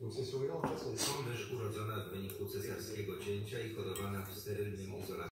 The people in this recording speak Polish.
No to są Pomysz urodzona w wyniku cesarskiego cięcia i hodowana w sterylnym izolacie.